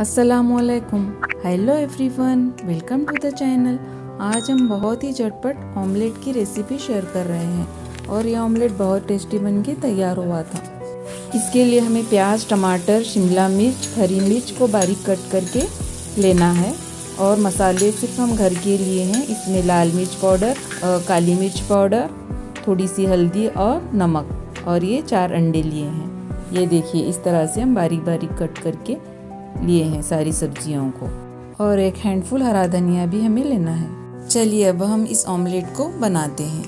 असलकुम hello everyone welcome to the channel आज हम बहुत ही झटपट ऑमलेट की रेसिपी शेयर कर रहे हैं और ये ऑमलेट बहुत टेस्टी बन के तैयार हुआ था। इसके लिए हमें प्याज, टमाटर, शिमला मिर्च, हरी मिर्च को बारीक कट करके लेना है और मसाले सिर्फ़ हम घर के लिए हैं। इसमें लाल मिर्च पाउडर काली मिर्च पाउडर, थोड़ी सी हल्दी और नमक और ये चार अंडे लिए हैं। ये देखिए, इस तरह से हम बारीक बारीक कट करके लिए हैं सारी सब्जियों को। और एक हैंडफुल हरा धनिया भी हमें लेना है। चलिए अब हम इस ऑमलेट को बनाते हैं।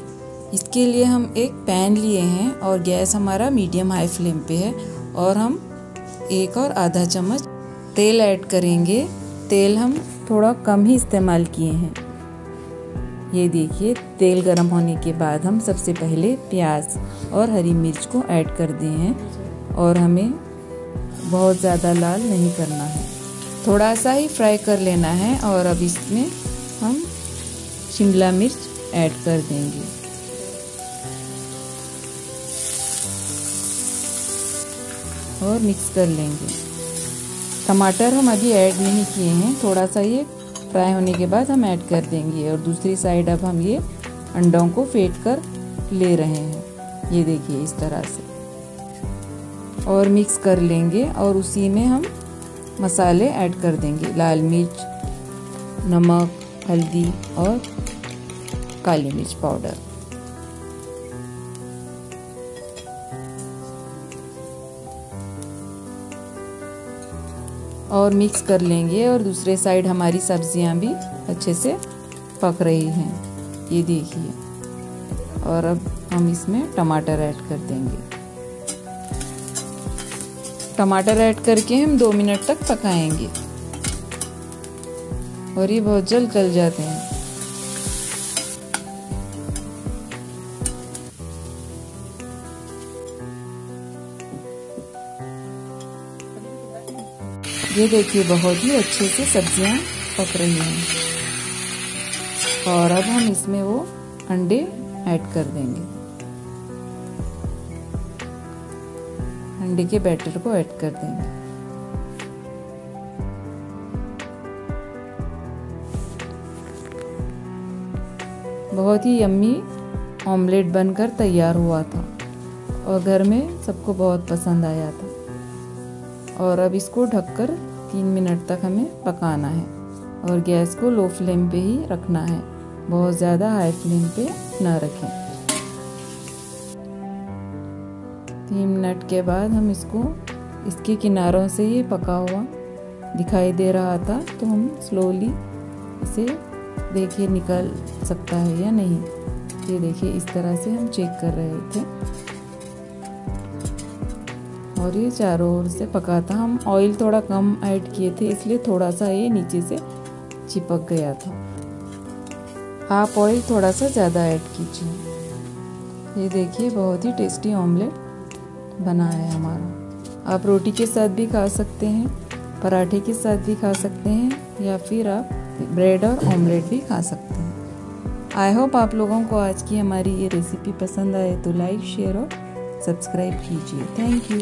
इसके लिए हम एक पैन लिए हैं और गैस हमारा मीडियम हाई फ्लेम पे है और हम एक और आधा चम्मच तेल ऐड करेंगे। तेल हम थोड़ा कम ही इस्तेमाल किए हैं। ये देखिए, तेल गर्म होने के बाद हम सबसे पहले प्याज और हरी मिर्च को ऐड कर दिए हैं और हमें बहुत ज़्यादा लाल नहीं करना है। थोड़ा सा ही फ्राई कर लेना है और अब इसमें हम शिमला मिर्च ऐड कर देंगे। और मिक्स कर लेंगे। टमाटर हम अभी ऐड नहीं किए हैं। थोड़ा सा ये फ्राई होने के बाद हम ऐड कर देंगे और दूसरी साइड अब हम ये अंडों को फेंट कर ले रहे हैं। ये देखिए इस तरह से। और मिक्स कर लेंगे और उसी में हम मसाले ऐड कर देंगे। लाल मिर्च, नमक, हल्दी और काली मिर्च पाउडर और मिक्स कर लेंगे और दूसरे साइड हमारी सब्ज़ियाँ भी अच्छे से पक रही हैं। ये देखिए। और अब हम इसमें टमाटर ऐड कर देंगे। टमाटर ऐड करके हम दो मिनट तक पकाएँगे। और ये बहुत जल्द गल जाते हैं। ये देखिए, बहुत ही अच्छे से सब्ज़ियाँ पक रही हैं। और अब हम इसमें वो अंडे ऐड कर देंगे। अंडे के बैटर को ऐड कर देंगे। बहुत ही यम्मी ऑमलेट बनकर तैयार हुआ था और घर में सबको बहुत पसंद आया था। और अब इसको ढककर तीन मिनट तक हमें पकाना है और गैस को लो फ्लेम पे ही रखना है। बहुत ज़्यादा हाई फ्लेम पे ना रखें। तीन मिनट के बाद हम इसको इसके किनारों से ये पका हुआ दिखाई दे रहा था तो हम स्लोली इसे देखिए निकल सकता है या नहीं। ये देखिए, इस तरह से हम चेक कर रहे थे। और ये चारों ओर से पका था। हम ऑयल थोड़ा कम ऐड किए थे, इसलिए थोड़ा सा ये नीचे से चिपक गया था। आप ऑयल थोड़ा सा ज़्यादा ऐड कीजिए। ये देखिए, बहुत ही टेस्टी ऑमलेट बना है हमारा। आप रोटी के साथ भी खा सकते हैं, पराठे के साथ भी खा सकते हैं, या फिर आप ब्रेड और ऑमलेट भी खा सकते हैं। आई होप आप लोगों को आज की हमारी ये रेसिपी पसंद आए तो लाइक शेयर और सब्सक्राइब कीजिए। Thank you